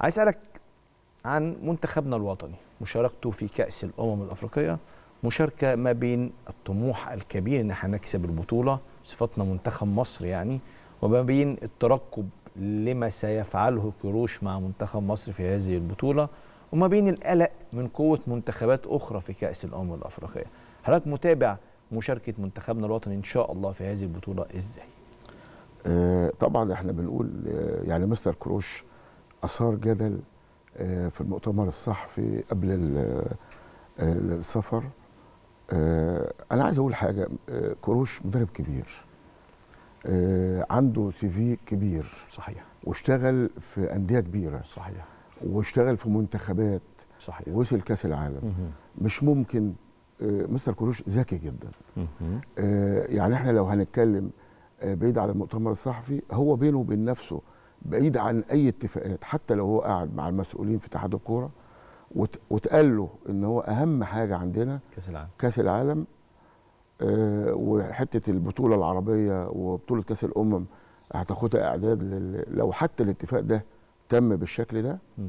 عايز أسألك عن منتخبنا الوطني مشاركته في كأس الأمم الأفريقية مشاركة ما بين الطموح الكبير إن إحنا نكسب البطولة صفتنا منتخب مصر يعني وما بين الترقب لما سيفعله كروش مع منتخب مصر في هذه البطولة وما بين القلق من قوة منتخبات أخرى في كأس الأمم الأفريقية. حضرتك متابع مشاركة منتخبنا الوطني إن شاء الله في هذه البطولة إزاي؟ آه طبعا إحنا بنقول آه يعني مستر كيروش أثار جدل آه في المؤتمر الصحفي قبل السفر. أنا عايز أقول حاجة كيروش مدرب كبير. عنده CV كبير. صحيح. واشتغل في أندية كبيرة. صحيح. واشتغل في منتخبات. صحيح. وصل كأس العالم. مه. مش ممكن مستر كيروش ذكي جدا. مه. يعني إحنا لو هنتكلم بعيد عن المؤتمر الصحفي هو بينه وبين نفسه بعيد عن أي اتفاقات حتى لو هو قاعد مع المسؤولين في اتحاد الكورة واتقال له إن هو أهم حاجة عندنا كأس العالم كأس العالم آه وحتة البطولة العربية وبطولة كأس الأمم هتاخدها إعداد لل... لو حتى الاتفاق ده تم بالشكل ده م.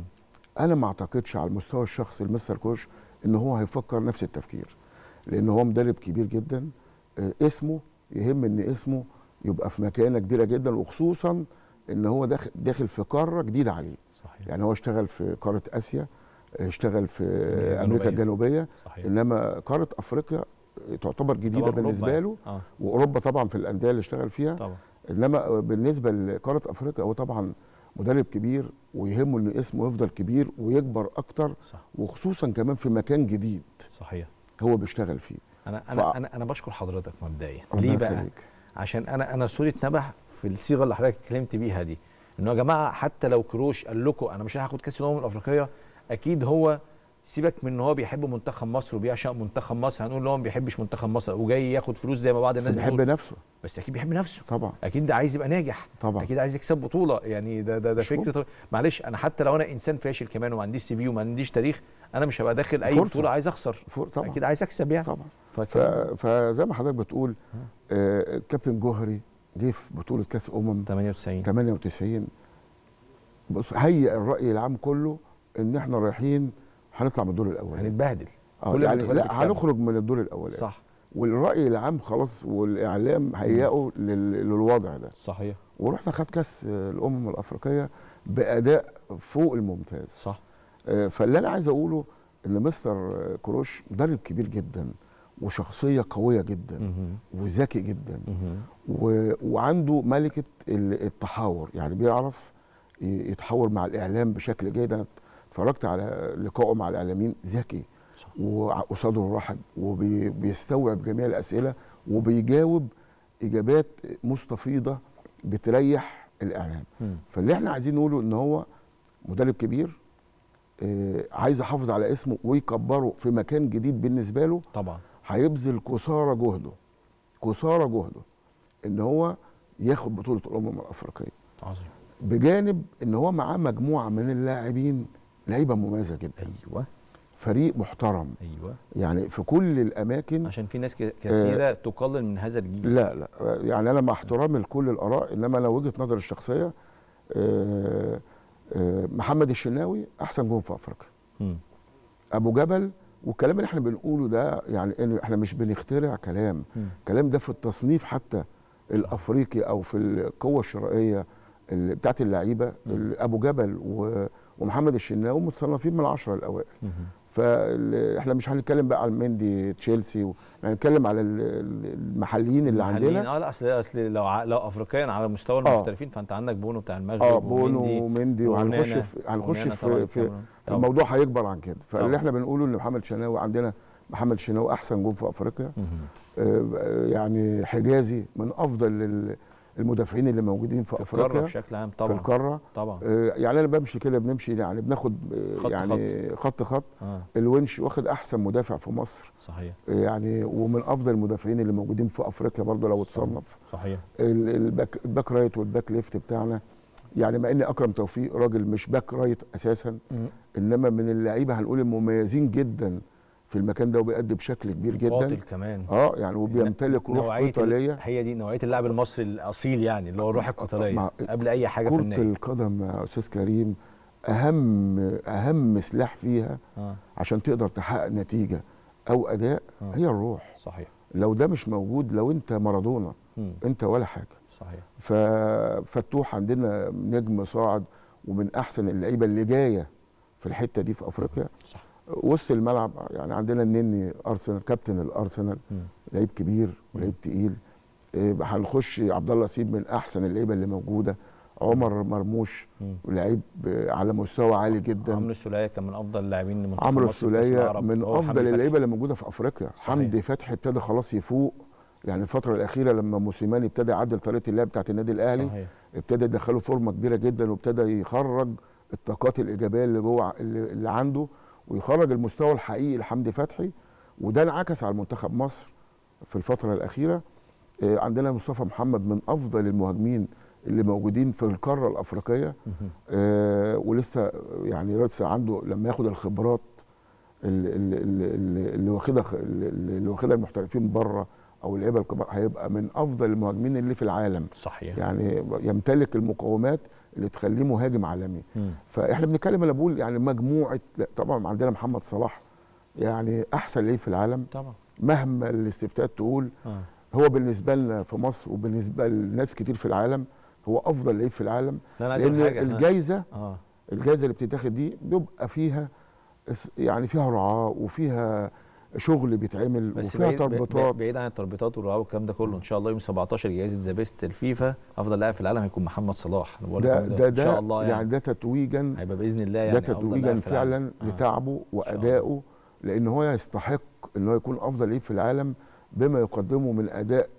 أنا ما أعتقدش على المستوى الشخصي لمستر كوش إن هو هيفكر نفس التفكير لأن هو مدرب كبير جدا آه اسمه يهم إن اسمه يبقى في مكانة كبيرة جدا وخصوصا إن هو داخل داخل في قارة جديدة عليه صحيح. يعني هو اشتغل في قارة آسيا اشتغل في أمريكا الجنوبية صحيح. إنما قارة أفريقيا تعتبر جديدة بالنسبة له آه. وأوروبا طبعا في الأندية اللي اشتغل فيها طبعا. إنما بالنسبة لقارة أفريقيا هو طبعا مدرب كبير ويهمه ان اسمه يفضل كبير ويكبر أكتر صح. وخصوصا كمان في مكان جديد صحيح هو بيشتغل فيه أنا أنا ف... أنا أنا بشكر حضرتك مبدئيا ليه بقى يخليك. عشان أنا أنا صوره نبح في الصيغة اللي حضرتك اتكلمت بيها دي انه يا جماعة حتى لو كروش قال لكم أنا مش هاخد كأس الأمم الأفريقية أكيد هو سيبك من إن هو بيحب منتخب مصر وبيعشق منتخب مصر هنقول له هو ما بيحبش منتخب مصر وجاي ياخد فلوس زي ما بعض الناس بيحب بتقول. نفسه. بس أكيد بيحب نفسه. طبعا. أكيد ده عايز يبقى ناجح. طبعا. أكيد عايز يكسب بطولة. يعني ده ده ده فكره. طبعا. معلش أنا حتى لو أنا إنسان فاشل كمان وما عنديش سي في وما عنديش تاريخ أنا مش هبقى داخل أي فرصة. بطولة عايز أخسر. طبعا. أكيد عايز أكسب يعني. طبعا. ف... فكده فزي ما حضرتك بتقول آه كابتن جوهري جه في بطولة كأس امم 98 98 بص هيئ الرأي العام كله إن إحنا رايحين هنطلع من الدور الاولاني هنتبهدل. آه كل يعني لا. هنخرج من الدور الاولاني صح. والرأي العام خلاص والإعلام لل- للوضع ده. صحيح. ورحنا خد كأس الأمم الأفريقية بأداء فوق الممتاز. صح. آه، فاللي أنا عايز أقوله إن مستر كروش مدرب كبير جدا. وشخصية قوية جدا. وذكي جدا. و... وعنده ملكة ال- التحاور يعني بيعرف يتحاور مع الإعلام بشكل جيد أنا اتفرجت على لقائه مع الإعلاميين ذكي. وصدره رحب وبيستوعب جميع الأسئلة وبيجاوب إجابات مستفيضة بتريح الإعلام. فاللي إحنا عايزين نقوله إن هو مدرب كبير آه، عايز يحافظ على اسمه ويكبره في مكان جديد بالنسبة له طبعا هيبذل قصارى جهده قصارى جهده إن هو ياخد بطولة الأمم الأفريقية. عظيم. بجانب إن هو معاه مجموعة من اللاعبين لعيبة مميزة جدا. أيوه. فريق محترم. أيوه. يعني في كل الأماكن. عشان في ناس ك- كثيرة تقلل من هذا الجيل. لا لا. يعني أنا مع احترامي لكل الآراء إنما أنا وجهة نظري الشخصية آه، آه، محمد الشناوي أحسن جون في أفريقيا. أبو جبل والكلام اللي إحنا بنقوله ده يعني إن إحنا مش بنخترع كلام. الكلام ده في التصنيف حتى الأفريقي أو في القوة الشرائية بتاعت اللعيبة أبو جبل ومحمد الشناوي متصنفين من العشرة الأوائل. فاحنا مش هنتكلم بقى على مندي تشيلسي و- هنتكلم على ال- ال- المحليين اللي محليين، عندنا آه لا اصل أصل لو ع- لو افريقيا على مستوى آه. المحترفين فأنت عندك بونو بتاع المغرب آه بونو ومندي وهنخش. في هنخش في, في. الموضوع هيكبر عن كده طبعاً. فاللي إحنا بنقوله إن محمد شناوي عندنا محمد شناوي أحسن جون في أفريقيا. آه، يعني حجازي من أفضل ال- المدافعين اللي موجودين في, في القارة افريقيا بشكل عام في طبعا القارة. طبعا. آه، يعني أنا بمشي كده بنمشي يعني بناخد آه، خط يعني خط خط. آه. الونش واخد أحسن مدافع في مصر. صحيح. آه، يعني ومن أفضل المدافعين اللي موجودين في أفريقيا برضه لو اتصنف. صحيح. ال- ال back ال back right وال back left بتاعنا يعني مع ان أكرم توفيق راجل مش back right أساسا. مم. إنما من اللعيبة هنقول المميزين جدا في المكان ده وبيأدي بشكل كبير قاتل جدا كمان. آه يعني وبيمتلك روح قتالية. هي دي نوعية اللاعب المصري الأصيل يعني اللي هو الروح القتالية. مع- قبل أي حاجة كرة فنية. القدم يا أستاذ كريم أهم أهم سلاح فيها آه. عشان تقدر تحقق نتيجة أو أداء آه. هي الروح. صحيح. لو ده مش موجود لو أنت مارادونا. أنت ولا حاجة. صحيح. ففتوح عندنا نجم صاعد ومن أحسن اللعيبة اللي جاية في الحتة دي في أفريقيا. صح. وسط الملعب يعني عندنا النني أرسنال كابتن الأرسنال. لعيب كبير ولعيب تقيل إيه، هنخش عبد الله سيب من أحسن اللعيبة اللي موجودة عمر مرموش. لعيب على مستوى عالي جدا عمرو السولية كان من أفضل اللاعبين عمرو السولية. من أفضل. اللعيبة اللي موجودة في أفريقيا صحيح. حمدي فتحي ابتدى خلاص يفوق يعني الفترة الأخيرة لما موسيماني ابتدى يعدل طريقة اللعب بتاعت النادي الأهلي صحيح. ابتدى يدخله فورمة كبيرة جدا وابتدى يخرج الطاقات الإيجابية اللي جوه اللي عنده ويخرج المستوى الحقيقي لحمدي فتحي وده انعكس على منتخب مصر في الفترة الأخيرة. آه، عندنا مصطفى محمد من أفضل المهاجمين اللي موجودين في القارة الأفريقية. آه، ولسه يعني لسه عنده لما ياخد الخبرات اللي, اللي, اللي, واخدها اللي اللي واخدها المحترفين بره أو اللعيبة الكبار. هيبقى من أفضل المهاجمين اللي في العالم. صحيح. يعني يمتلك المقومات اللي تخليه مهاجم عالمي. مم. فإحنا بنتكلم أنا بقول يعني مجموعة طبعا عندنا محمد صلاح يعني أحسن لعيب في العالم. طبعا. مهما الاستفتاءات تقول آه. هو بالنسبة لنا في مصر وبالنسبة لناس كتير في العالم هو أفضل لعيب في العالم. لا لأن الجايزة آه. الجائزه اللي بتتاخد دي بيبقى فيها يعني فيها رعاة وفيها شغل بيتعمل وفيها بعيد, تربطات بعيد, عن التربيطات والرعايه والكلام ده كله إن شاء الله يوم 17 جائزة The Best الفيفا أفضل لاعب في العالم هيكون محمد صلاح بقول ده لكم ده إن شاء ده الله يعني, يعني, ده تتويجا هيبقى بإذن الله يعني ده تتويجا. فعلا آه. لتعبه وأدائه لأن هو يستحق إن هو يكون أفضل لعيب في العالم بما يقدمه من أداء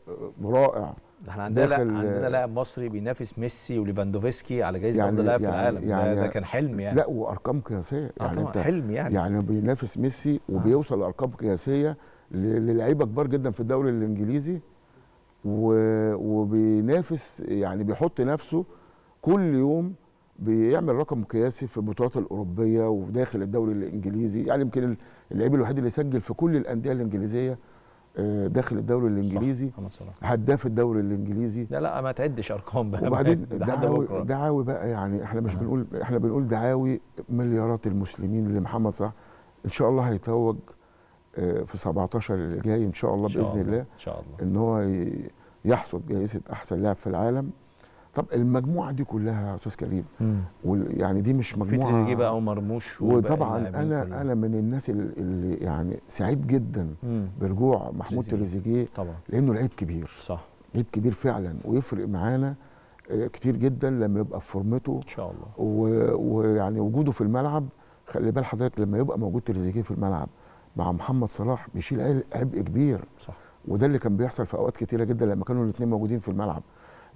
رائع ده إحنا عندنا داخل- عندنا لاعب مصري بينافس ميسي وليفاندوفسكي على جائزه يعني- افضل لاعب في يعني- العالم. يعني- ده, ده كان حلم يعني. لا وأرقام قياسية. آه يعني أنت حلم يعني, يعني بينافس ميسي وبيوصل لأرقام قياسية للعيبة كبار جدا في الدوري الإنجليزي و- وبينافس يعني بيحط نفسه كل يوم بيعمل رقم قياسي في البطولات الأوروبية وداخل الدوري الإنجليزي. يعني يمكن اللعيب الوحيد اللي سجل في كل الأندية الإنجليزية داخل الدوري الإنجليزي محمد هداف الدوري الإنجليزي. لا لا ما تعدش أرقام بقى. وبعدين دعاوي دعاوي بقى يعني إحنا مش آه. بنقول إحنا بنقول دعاوي مليارات المسلمين لمحمد صلاح إن شاء الله هيتوج آه، في 17 اللي جاي إن شاء الله بإذن الله إن شاء الله. إن هو يحصد جائزة أحسن لاعب في العالم. طب المجموعة دي كلها يا أستاذ كريم يعني دي مش في مجموعة تريزيجيه بقى ومرموش وطبعا أنا كلهم. أنا من الناس اللي- يعني سعيد جدا مم. برجوع محمود تريزيجيه. لأنه لعيب كبير. صح. لعيب كبير فعلا ويفرق معانا آه، كتير جدا لما يبقى في فورمته. إن شاء الله. ويعني وجوده في الملعب خلي بال حضرتك لما يبقى موجود تريزيجيه في الملعب مع محمد صلاح بيشيل عبء كبير. صح. وده اللي كان بيحصل في أوقات كتيرة جدا لما كانوا الاثنين موجودين في الملعب.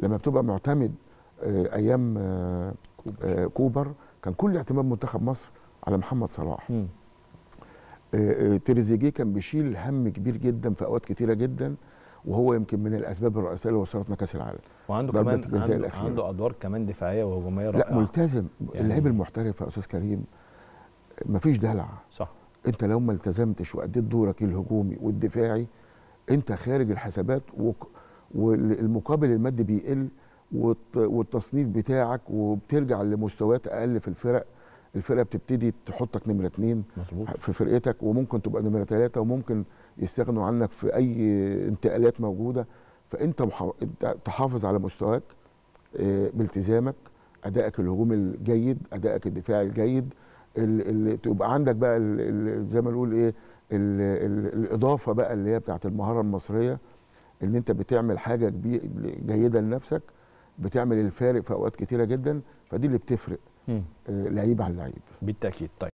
لما بتبقى معتمد آه، أيام آه، آه، كوبر كان كل اعتماد منتخب مصر على محمد صلاح. تريزيجيه كان بيشيل هم كبير جدا في أوقات كتيرة جدا وهو يمكن من الأسباب الرئيسية اللي وصلتنا كاس العالم. وعنده كمان عنده, الأخيرة. عنده أدوار كمان دفاعية وهجومية لا رائعة. ملتزم. يعني- اللعيب المحترف يا أستاذ كريم مفيش دلع. صح. أنت لو ما التزمتش وأديت دورك الهجومي والدفاعي أنت خارج الحسابات وك- والمقابل المادي بيقل والت- والتصنيف بتاعك وبترجع لمستويات أقل في الفرق الفرقة بتبتدي تحطك نمرة اتنين مظبوط. في فرقتك وممكن تبقى نمرة ثلاثة وممكن يستغنوا عنك في أي انتقالات موجودة. فأنت تحافظ على مستواك آه، بالتزامك أدائك الهجومي الجيد أدائك الدفاعي الجيد ال... ال... تبقى عندك بقى ال... زي ما نقول إيه ال... ال... الإضافة بقى اللي هي بتاعت المهارة المصرية. ان انت بتعمل حاجة كبيره جيدة لنفسك بتعمل الفارق في اوقات كتيرة جدا فدي اللي بتفرق. آه، لعيب عن لعيب بالتأكيد طيب